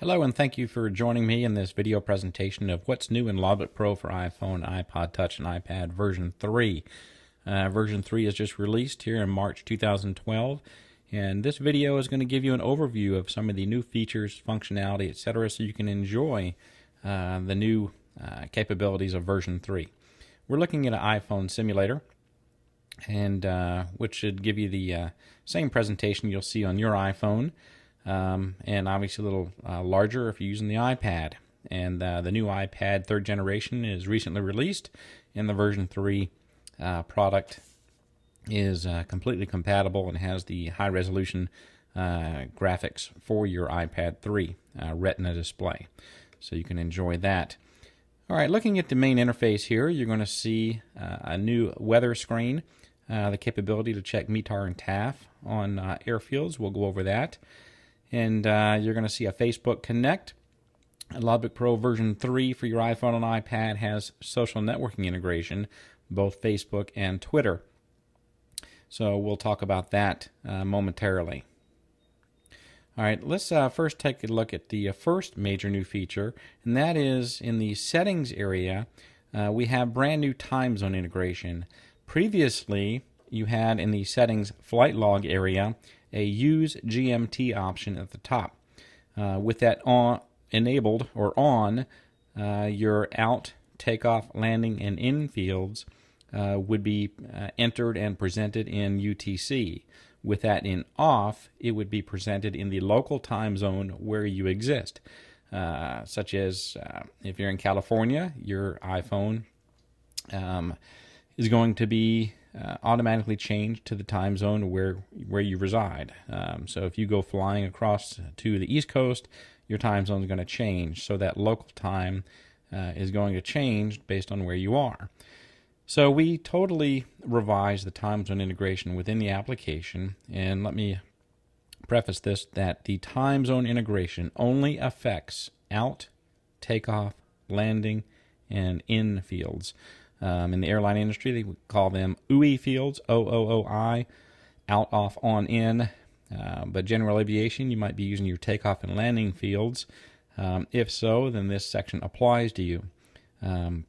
Hello and thank you for joining me in this video presentation of what's new in Logbook Pro for iPhone, iPod Touch, and iPad version 3. Uh, version 3 is just released here in March 2012 and this video is going to give you an overview of some of the new features, functionality, etc. so you can enjoy uh, the new uh, capabilities of version 3. We're looking at an iPhone simulator and uh, which should give you the uh, same presentation you'll see on your iPhone um, and obviously a little uh, larger if you're using the iPad. And uh, the new iPad third generation is recently released, and the version 3 uh, product is uh, completely compatible and has the high resolution uh, graphics for your iPad 3 uh, Retina display. So you can enjoy that. All right, looking at the main interface here, you're going to see a new weather screen. The capability to check METAR and TAF on airfields. We'll go over that and uh, you're going to see a Facebook Connect. Logbook Pro version 3 for your iPhone and iPad has social networking integration, both Facebook and Twitter. So we'll talk about that uh, momentarily. All right, let's uh, first take a look at the uh, first major new feature, and that is in the settings area, uh, we have brand new time zone integration. Previously, you had in the settings flight log area a use GMT option at the top. Uh, with that on enabled or on, uh, your out, takeoff, landing, and in fields uh, would be uh, entered and presented in UTC. With that in off, it would be presented in the local time zone where you exist. Uh, such as uh, if you're in California, your iPhone um, is going to be uh, automatically change to the time zone where where you reside. Um, so if you go flying across to the East Coast, your time zone is going to change. So that local time uh, is going to change based on where you are. So we totally revised the time zone integration within the application. And let me preface this that the time zone integration only affects out, takeoff, landing, and in fields. Um, in the airline industry, they call them OOI fields, O O O I, out, off, on, in. Uh, but general aviation, you might be using your takeoff and landing fields. Um, if so, then this section applies to you. Um,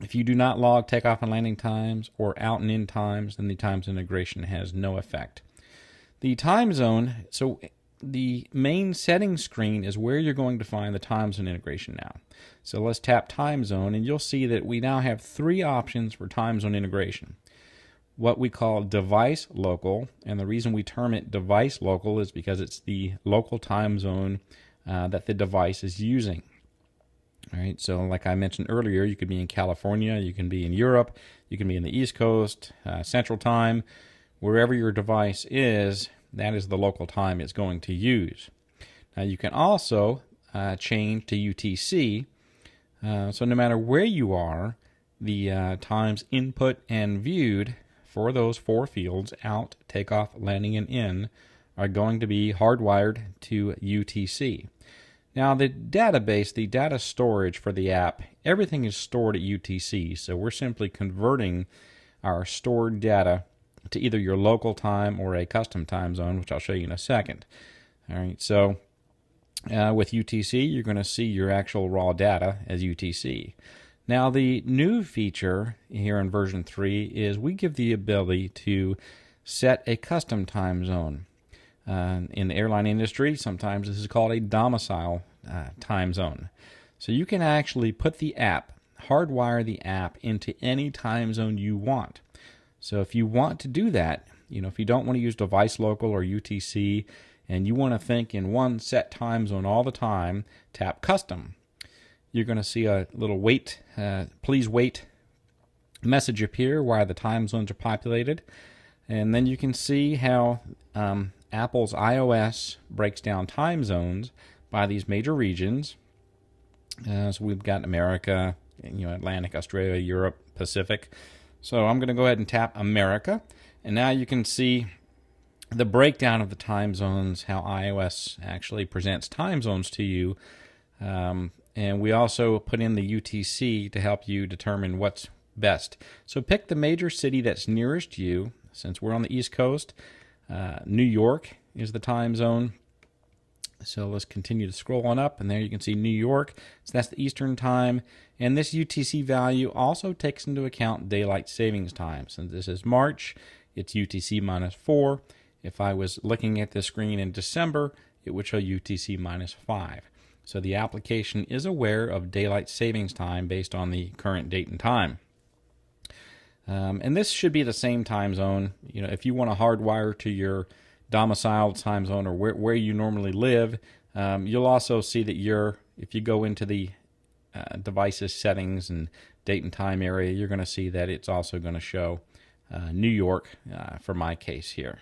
if you do not log takeoff and landing times or out and in times, then the times integration has no effect. The time zone, so the main settings screen is where you're going to find the time zone integration now. So let's tap time zone and you'll see that we now have three options for time zone integration. What we call device local, and the reason we term it device local is because it's the local time zone uh, that the device is using. All right, so like I mentioned earlier, you could be in California, you can be in Europe, you can be in the East Coast, uh, Central Time, wherever your device is, that is the local time it's going to use. Now you can also uh, change to UTC. Uh, so no matter where you are, the uh, times input and viewed for those four fields out, takeoff, landing, and in are going to be hardwired to UTC. Now, the database, the data storage for the app, everything is stored at UTC. So we're simply converting our stored data to either your local time or a custom time zone, which I'll show you in a second. All right, so uh, with UTC, you're going to see your actual raw data as UTC. Now, the new feature here in version 3 is we give the ability to set a custom time zone. Uh, in the airline industry, sometimes this is called a domicile uh, time zone. So you can actually put the app, hardwire the app into any time zone you want. So if you want to do that, you know, if you don't want to use device local or UTC and you want to think in one set time zone all the time, tap custom. You're going to see a little wait, uh, please wait message appear while the time zones are populated. And then you can see how um, Apple's iOS breaks down time zones by these major regions. Uh, so we've got America, you know, Atlantic, Australia, Europe, Pacific. So I'm going to go ahead and tap America. And now you can see the breakdown of the time zones, how iOS actually presents time zones to you. Um, and we also put in the UTC to help you determine what's best. So pick the major city that's nearest you. Since we're on the East Coast, uh, New York is the time zone So let's continue to scroll on up, and there you can see New York. So that's the Eastern time. And this UTC value also takes into account daylight savings time. Since this is March, it's UTC minus 4. If I was looking at the screen in December, it would show UTC minus 5. So the application is aware of daylight savings time based on the current date and time. Um, and this should be the same time zone. You know, if you want to hardwire to your domiciled time zone or where, where you normally live, um, you'll also see that you're, if you go into the uh, devices settings and date and time area, you're going to see that it's also going to show uh, New York uh, for my case here.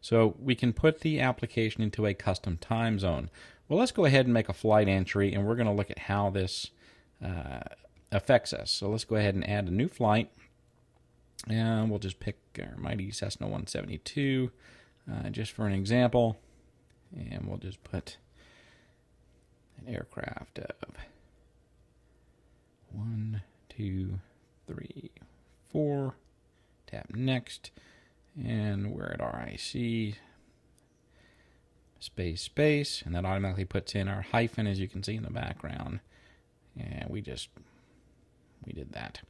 So we can put the application into a custom time zone. Well, let's go ahead and make a flight entry, and we're going to look at how this uh, affects us. So let's go ahead and add a new flight. And we'll just pick our mighty Cessna 172 uh, just for an example. And we'll just put an aircraft of one, two, three, four. Tap next. And we're at RIC space space and that automatically puts in our hyphen as you can see in the background and we just we did that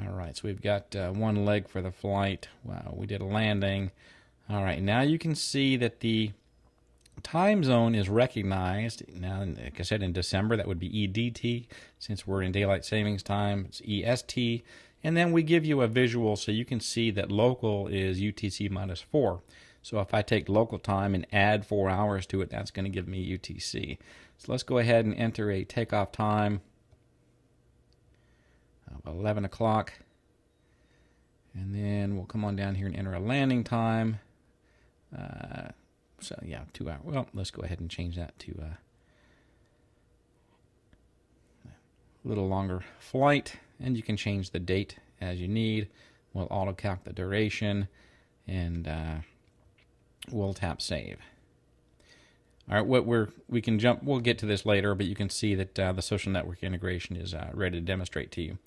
all right so we've got uh, one leg for the flight wow we did a landing all right now you can see that the time zone is recognized now like i said in december that would be edt since we're in daylight savings time it's est and then we give you a visual so you can see that local is UTC minus 4. So if I take local time and add 4 hours to it, that's going to give me UTC. So let's go ahead and enter a takeoff time of 11 o'clock. And then we'll come on down here and enter a landing time. Uh, so yeah, two hours. Well, let's go ahead and change that to uh, a little longer flight and you can change the date as you need. We'll auto calc the duration and uh, we'll tap save. All right, what we're we can jump. We'll get to this later, but you can see that uh, the social network integration is uh, ready to demonstrate to you.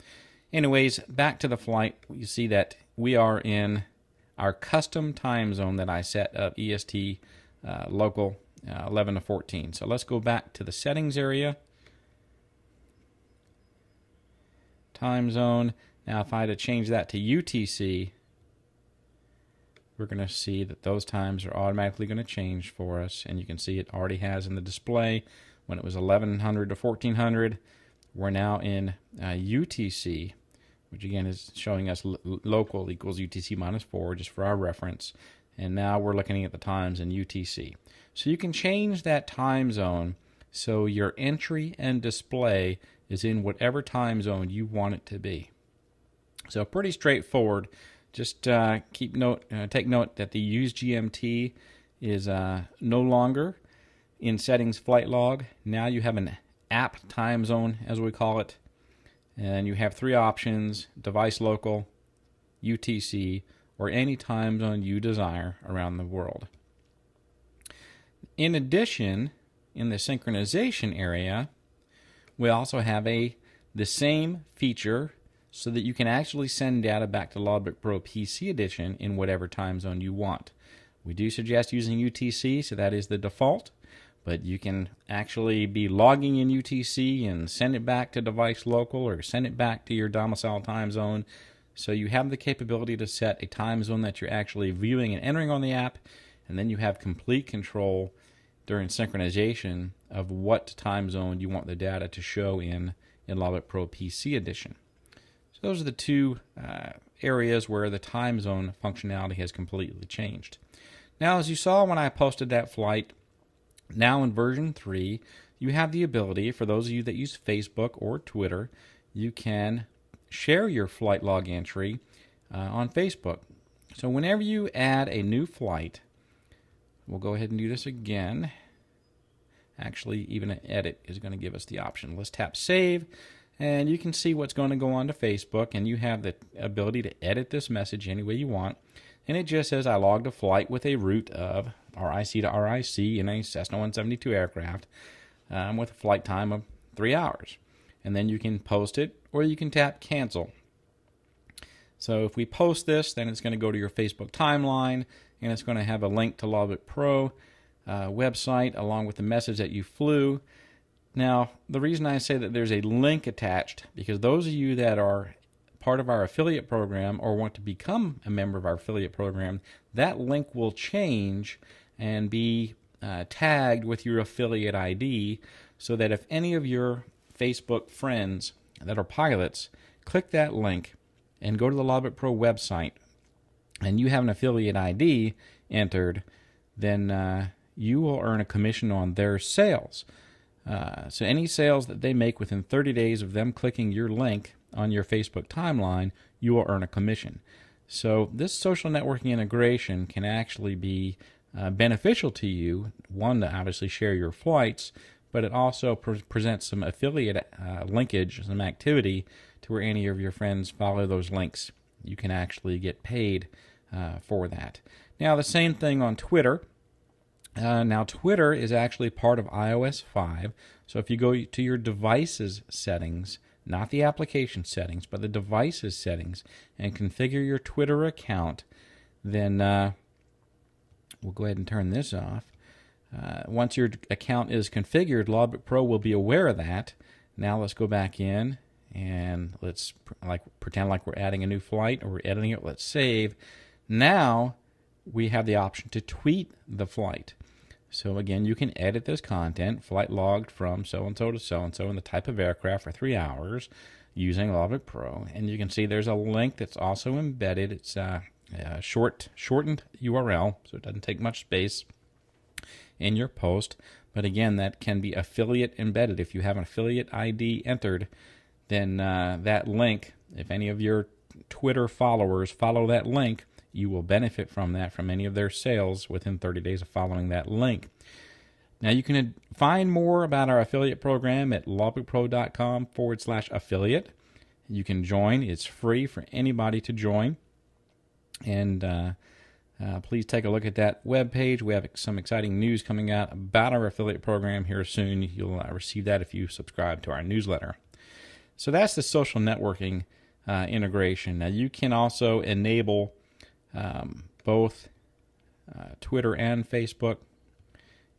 Anyways, back to the flight. You see that we are in our custom time zone that I set up EST uh, local uh, 11 to 14. So let's go back to the settings area time zone. Now, if I had to change that to UTC, we're going to see that those times are automatically going to change for us. And you can see it already has in the display when it was 1100 to 1400. We're now in uh, UTC, which again is showing us local equals UTC minus 4, just for our reference. And now we're looking at the times in UTC. So you can change that time zone so your entry and display is in whatever time zone you want it to be. So pretty straightforward. Just uh, keep note, uh, take note that the use GMT is uh, no longer in settings flight log. Now you have an app time zone, as we call it, and you have three options: device local, UTC, or any time zone you desire around the world. In addition, in the synchronization area, we also have a the same feature so that you can actually send data back to Logbook Pro PC Edition in whatever time zone you want. We do suggest using UTC, so that is the default, but you can actually be logging in UTC and send it back to device local or send it back to your domicile time zone. So you have the capability to set a time zone that you're actually viewing and entering on the app, and then you have complete control during synchronization of what time zone you want the data to show in in Logbook Pro PC Edition. So those are the two uh, areas where the time zone functionality has completely changed. Now, as you saw when I posted that flight, now in version 3, you have the ability, for those of you that use Facebook or Twitter, you can share your flight log entry uh, on Facebook. So whenever you add a new flight, we'll go ahead and do this again actually even an edit is going to give us the option. Let's tap save and you can see what's going to go on to Facebook and you have the ability to edit this message any way you want. And it just says I logged a flight with a route of RIC to RIC in a Cessna 172 aircraft um, with a flight time of three hours. And then you can post it or you can tap cancel. So if we post this, then it's going to go to your Facebook timeline and it's going to have a link to Logbook Pro uh, website along with the message that you flew. Now, the reason I say that there's a link attached, because those of you that are part of our affiliate program or want to become a member of our affiliate program, that link will change and be uh, tagged with your affiliate ID so that if any of your Facebook friends that are pilots click that link and go to the Logbook Pro website and you have an affiliate ID entered, then uh, you will earn a commission on their sales. Uh, so any sales that they make within 30 days of them clicking your link on your Facebook timeline, you will earn a commission. So this social networking integration can actually be uh, beneficial to you. One, to obviously share your flights, but it also pre- presents some affiliate uh, linkage, some activity to where any of your friends follow those links. You can actually get paid uh, for that. Now, the same thing on Twitter. Uh, now, Twitter is actually part of iOS 5. So if you go to your devices settings, not the application settings, but the devices settings, and configure your Twitter account, then uh, we'll go ahead and turn this off. Uh, once your account is configured, Logbook Pro will be aware of that. Now let's go back in and let's like pretend like we're adding a new flight or we're editing it. Let's save. Now we have the option to tweet the flight. So again, you can edit this content, flight logged from so and so to so and the type of aircraft for three hours using Logbook Pro. And you can see there's a link that's also embedded. It's a, a short, shortened URL, so it doesn't take much space in your post. But again, that can be affiliate embedded. If you have an affiliate ID entered, then uh, that link, if any of your Twitter followers follow that link, you will benefit from that from any of their sales within 30 days of following that link. Now, you can find more about our affiliate program at logbookpro.com forward slash affiliate. You can join, it's free for anybody to join. And uh, uh, please take a look at that web page. We have some exciting news coming out about our affiliate program here soon. You'll uh, receive that if you subscribe to our newsletter. So that's the social networking uh, integration. Now, you can also enable um, both uh, Twitter and Facebook.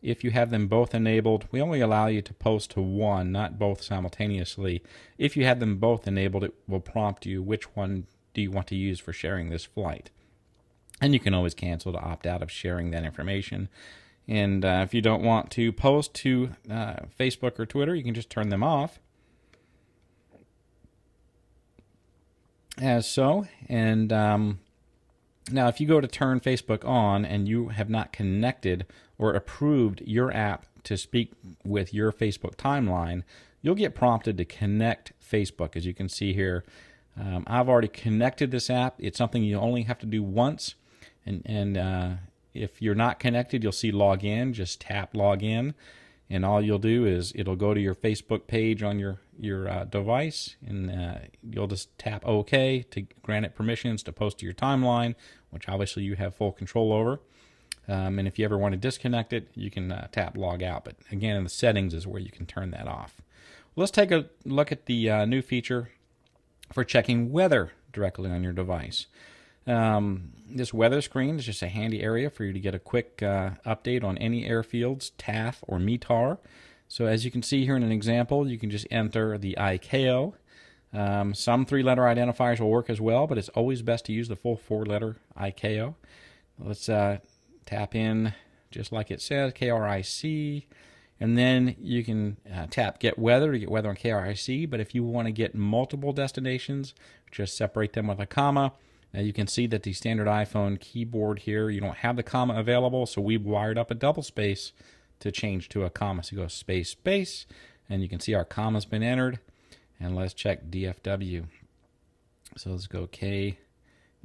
If you have them both enabled, we only allow you to post to one, not both simultaneously. If you have them both enabled, it will prompt you which one do you want to use for sharing this flight. And you can always cancel to opt out of sharing that information. And uh, if you don't want to post to uh, Facebook or Twitter, you can just turn them off. As so. And um, now, if you go to turn Facebook on and you have not connected or approved your app to speak with your Facebook timeline, you'll get prompted to connect Facebook. As you can see here, um, I've already connected this app. It's something you only have to do once. And, and uh, if you're not connected, you'll see log in. Just tap log in and all you'll do is it'll go to your Facebook page on your your uh, device, and uh, you'll just tap OK to grant it permissions to post to your timeline, which obviously you have full control over. Um, and if you ever want to disconnect it, you can uh, tap log out. But again, in the settings is where you can turn that off. Let's take a look at the uh, new feature for checking weather directly on your device. Um, this weather screen is just a handy area for you to get a quick uh, update on any airfields, TAF or METAR. So as you can see here in an example, you can just enter the ICAO. Um, some three-letter identifiers will work as well, but it's always best to use the full four-letter ICAO. Let's uh, tap in just like it says, KRIC, and then you can uh, tap Get Weather to get weather on KRIC. But if you want to get multiple destinations, just separate them with a comma now you can see that the standard iPhone keyboard here, you don't have the comma available, so we wired up a double space to change to a comma. So you go space, space, and you can see our comma's been entered. And let's check DFW. So let's go K,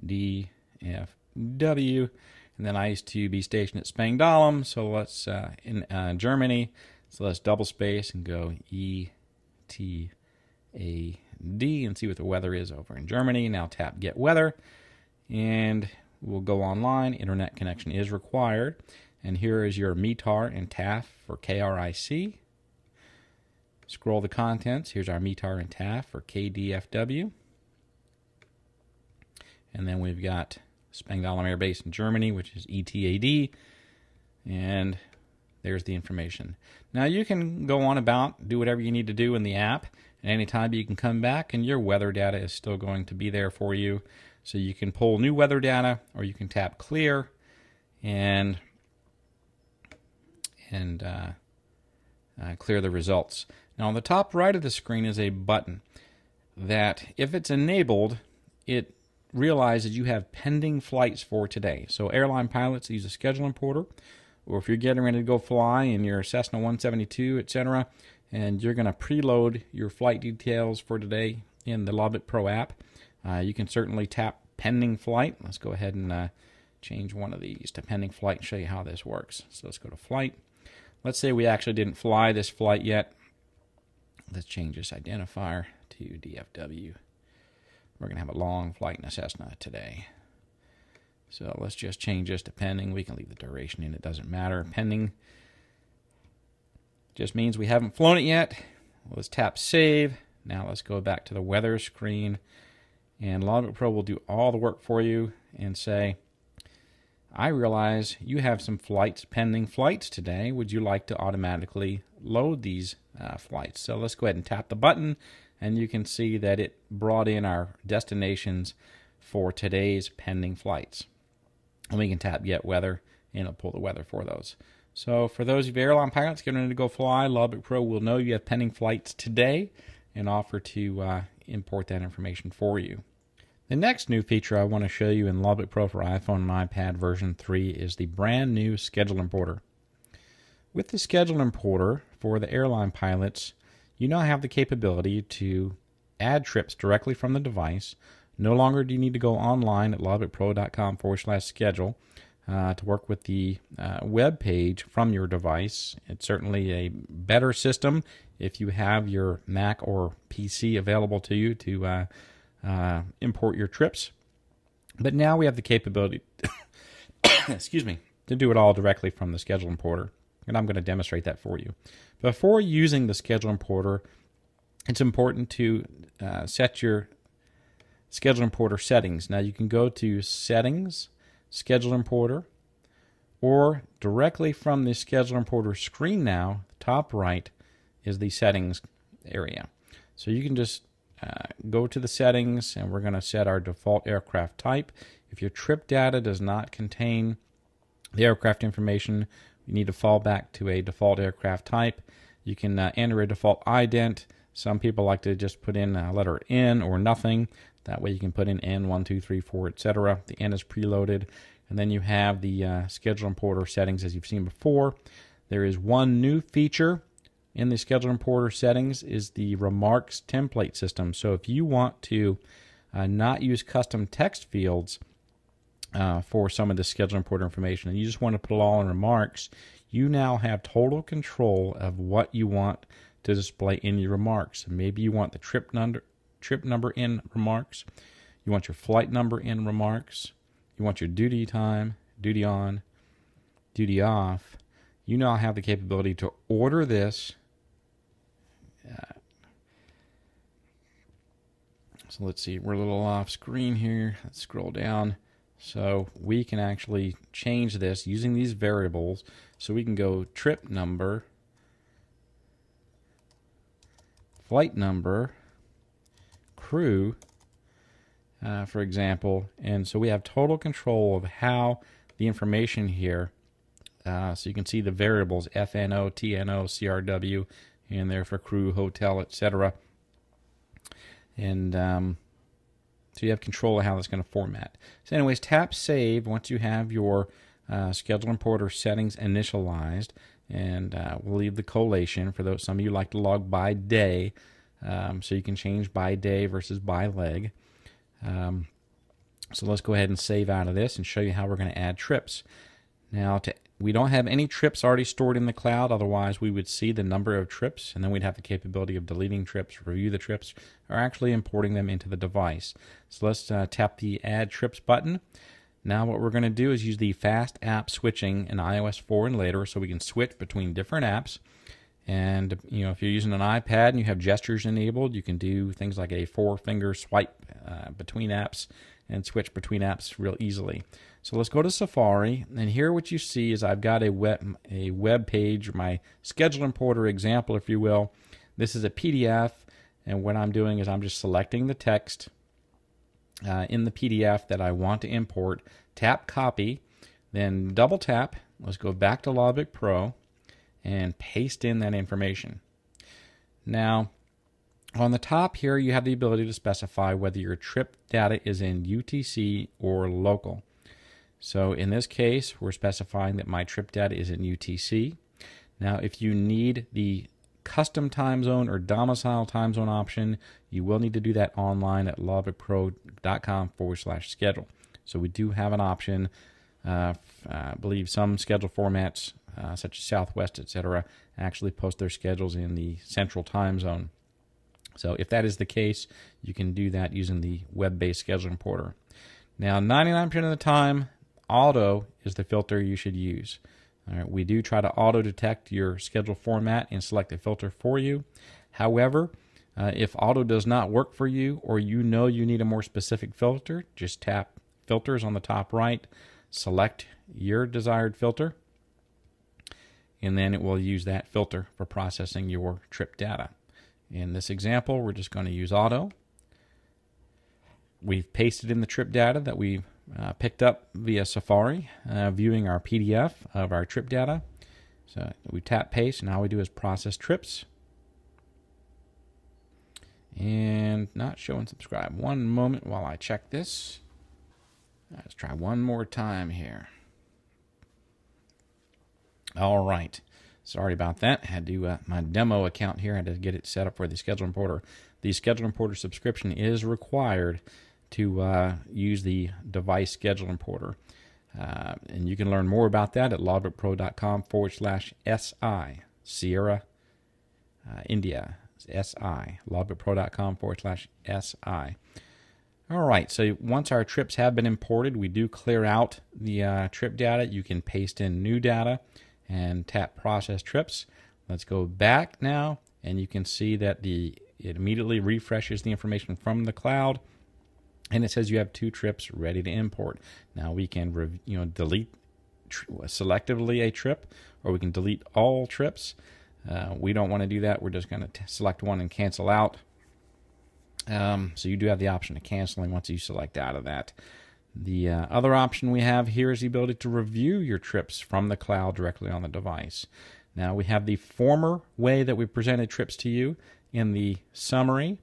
D, F, W. And then I used to be stationed at Spangdahlem, so let's, uh, in uh, Germany, so let's double space and go E, T, A, D and see what the weather is over in Germany. Now tap Get Weather and we'll go online. Internet connection is required. And here is your METAR and TAF for KRIC. Scroll the contents. Here's our METAR and TAF for KDFW. And then we've got Spangdahlem Air Base in Germany, which is ETAD. And there's the information. Now you can go on about, do whatever you need to do in the app, and anytime you can come back and your weather data is still going to be there for you. So you can pull new weather data or you can tap clear and and uh, uh, clear the results. Now on the top right of the screen is a button that if it's enabled, it realizes you have pending flights for today. So airline pilots use a scheduling importer, or if you're getting ready to go fly in your Cessna 172, etc., and you're going to preload your flight details for today in the Logbook Pro app, uh, you can certainly tap pending flight. Let's go ahead and uh, change one of these to pending flight and show you how this works. So let's go to flight. Let's say we actually didn't fly this flight yet. Let's change this identifier to DFW. We're going to have a long flight in a Cessna today. So let's just change this to pending. We can leave the duration in, it doesn't matter. Pending just means we haven't flown it yet. Let's tap save. Now let's go back to the weather screen and Logbook Pro will do all the work for you and say, I realize you have some flights, pending flights today. Would you like to automatically load these uh, flights? So let's go ahead and tap the button and you can see that it brought in our destinations for today's pending flights. And we can tap Get Weather and it'll pull the weather for those. So for those of you airline pilots getting ready to go fly, Logbook Pro will know you have pending flights today and offer to uh, import that information for you. The next new feature I want to show you in Logbook Pro for iPhone and iPad version 3 is the brand new Schedule Importer. With the Schedule Importer for the airline pilots, you now have the capability to add trips directly from the device. No longer do you need to go online at logbookpro.com forward slash schedule uh, to work with the uh, web page from your device. It's certainly a better system if you have your Mac or PC available to you to uh, uh, import your trips. But now we have the capability, excuse me, to do it all directly from the schedule importer. And I'm going to demonstrate that for you. Before using the schedule importer, it's important to uh, set your schedule importer settings. Now you can go to settings, schedule importer, or directly from the schedule importer screen now, top right is the settings area. So you can just uh, go to the settings and we're going to set our default aircraft type. If your trip data does not contain the aircraft information, you need to fall back to a default aircraft type. You can uh, enter a default ident. Some people like to just put in a letter N or nothing. That way you can put in N, 1, 2, 3, 4, etc. The N is preloaded. And then you have the uh, schedule importer settings as you've seen before. There is one new feature in the schedule importer settings is the remarks template system. So if you want to uh, not use custom text fields uh, for some of the schedule importer information and you just want to put it all in remarks, you now have total control of what you want to display in your remarks. Maybe you want the trip number trip number in remarks. You want your flight number in remarks. You want your duty time, duty on, duty off. You now have the capability to order this so let's see, we're a little off screen here. Let's scroll down. So we can actually change this using these variables. So we can go trip number, flight number, crew, uh, for example. And so we have total control of how the information here, uh, so you can see the variables FNO, TNO, CRW, and there for crew, hotel, etc. And um, so you have control of how that's going to format. So, anyways, tap save once you have your uh, schedule importer settings initialized, and uh, we'll leave the collation for those. Some of you like to log by day, um, so you can change by day versus by leg. Um, so let's go ahead and save out of this and show you how we're going to add trips. Now, to we don't have any trips already stored in the cloud, otherwise we would see the number of trips and then we'd have the capability of deleting trips, review the trips, or actually importing them into the device. So let's uh, tap the Add Trips button. Now what we're going to do is use the fast app switching in iOS 4 and later so we can switch between different apps. And you know, if you're using an iPad and you have gestures enabled, you can do things like a four-finger swipe uh, between apps and switch between apps real easily. So let's go to Safari, and here what you see is I've got a web a web page, my schedule importer example, if you will. This is a PDF, and what I'm doing is I'm just selecting the text uh, in the PDF that I want to import. Tap copy, then double tap. Let's go back to Logbook Pro and paste in that information. Now, on the top here, you have the ability to specify whether your trip data is in UTC or local. So in this case, we're specifying that my trip data is in UTC. Now, if you need the custom time zone or domicile time zone option, you will need to do that online at logbookpro.com forward slash schedule. So we do have an option. Uh, I believe some schedule formats, uh, such as Southwest, etc., actually post their schedules in the central time zone. So if that is the case, you can do that using the web-based schedule importer. Now, 99% of the time, auto is the filter you should use. All right, we do try to auto detect your schedule format and select a filter for you. However, uh, if auto does not work for you or you know you need a more specific filter, just tap filters on the top right, select your desired filter, and then it will use that filter for processing your trip data. In this example, we're just going to use auto. We've pasted in the trip data that we uh, picked up via Safari, uh, viewing our PDF of our trip data. So we tap paste, and all we do is process trips. And not show and subscribe. One moment while I check this. Let's try one more time here. All right. Sorry about that. Had to uh, my demo account here. I had to get it set up for the schedule importer. The schedule importer subscription is required to uh, use the device schedule importer. Uh, and you can learn more about that at logbookpro.com forward slash SI, Sierra, uh, India, SI, logbookpro.com forward slash SI. All right, so once our trips have been imported, we do clear out the uh, trip data. You can paste in new data and tap process trips. Let's go back now, and you can see that the it immediately refreshes the information from the cloud and it says you have two trips ready to import. Now we can you know delete selectively a trip, or we can delete all trips. Uh, we don't want to do that. We're just going to select one and cancel out. Um, so you do have the option of canceling once you select out of that. The uh, other option we have here is the ability to review your trips from the cloud directly on the device. Now we have the former way that we presented trips to you in the summary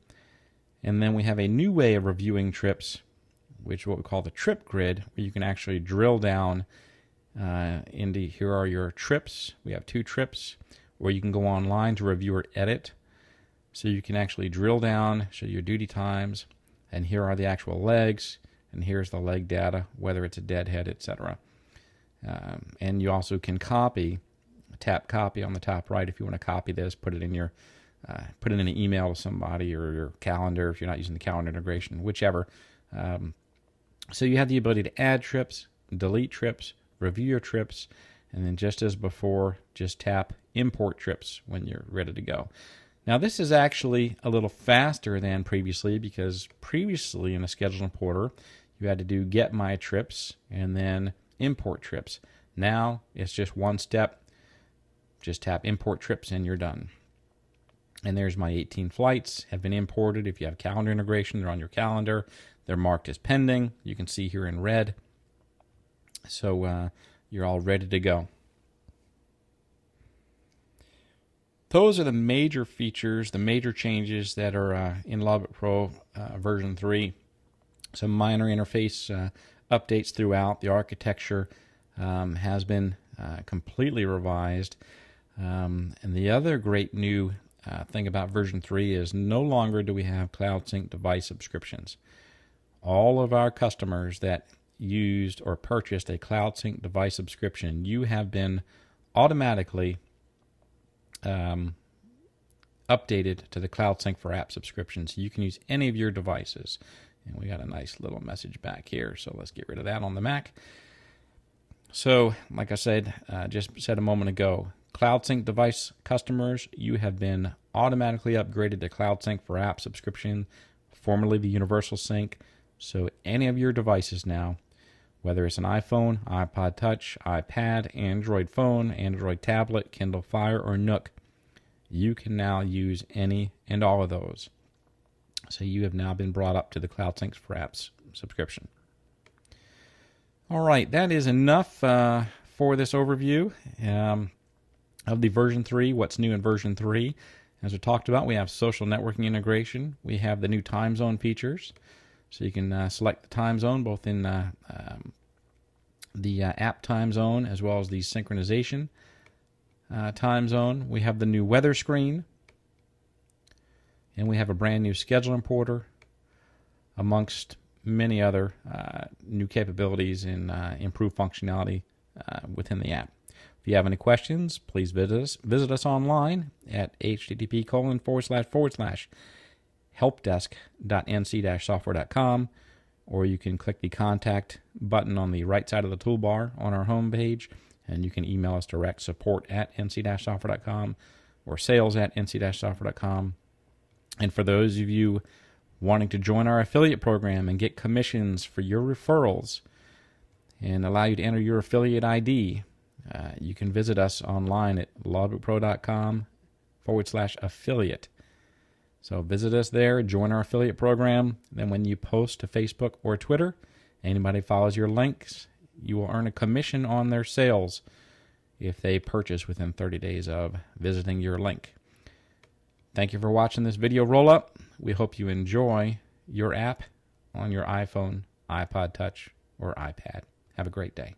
and then we have a new way of reviewing trips, which is what we call the trip grid, where you can actually drill down uh, into here are your trips. We have two trips, or you can go online to review or edit. So you can actually drill down, show your duty times, and here are the actual legs, and here's the leg data, whether it's a deadhead, etc. Um, and you also can copy, tap copy on the top right if you want to copy this, put it in your uh, put it in an email to somebody or your calendar if you're not using the calendar integration, whichever. Um, so you have the ability to add trips, delete trips, review your trips, and then just as before, just tap import trips when you're ready to go. Now, this is actually a little faster than previously because previously in a schedule importer, you had to do get my trips and then import trips. Now it's just one step. Just tap import trips and you're done. And there's my 18 flights have been imported. If you have calendar integration, they're on your calendar. They're marked as pending. You can see here in red. So uh, you're all ready to go. Those are the major features, the major changes that are uh, in Logbook Pro uh, version 3. Some minor interface uh, updates throughout. The architecture um, has been uh, completely revised. Um, and the other great new uh, thing about version 3 is no longer do we have Cloud Sync device subscriptions. All of our customers that used or purchased a Cloud Sync device subscription, you have been automatically um, updated to the Cloud Sync for App subscription. So you can use any of your devices. And we got a nice little message back here. So let's get rid of that on the Mac. So, like I said, uh, just said a moment ago, CloudSync device customers, you have been automatically upgraded to CloudSync for App subscription, formerly the Universal Sync. So any of your devices now, whether it's an iPhone, iPod Touch, iPad, Android phone, Android tablet, Kindle Fire, or Nook, you can now use any and all of those. So you have now been brought up to the Cloud Syncs for Apps subscription. All right, that is enough uh, for this overview um, of the version 3, what's new in version 3. As we talked about, we have social networking integration. We have the new time zone features. So you can uh, select the time zone both in uh, um, the uh, app time zone as well as the synchronization uh, time zone. We have the new weather screen. And we have a brand new schedule importer amongst many other uh, new capabilities and uh, improved functionality within the app. If you have any questions, please visit us, visit us online at http colon forward slash forward slash helpdesk.nc-software.com, or you can click the contact button on the right side of the toolbar on our home page, and you can email us direct support at nc-software.com or sales at nc-software.com. And for those of you wanting to join our affiliate program and get commissions for your referrals and allow you to enter your affiliate ID, uh, you can visit us online at logbookpro.com forward slash affiliate. So visit us there, join our affiliate program. Then when you post to Facebook or Twitter, anybody follows your links, you will earn a commission on their sales if they purchase within 30 days of visiting your link. Thank you for watching this video roll up. We hope you enjoy your app on your iPhone, iPod Touch, or iPad. Have a great day.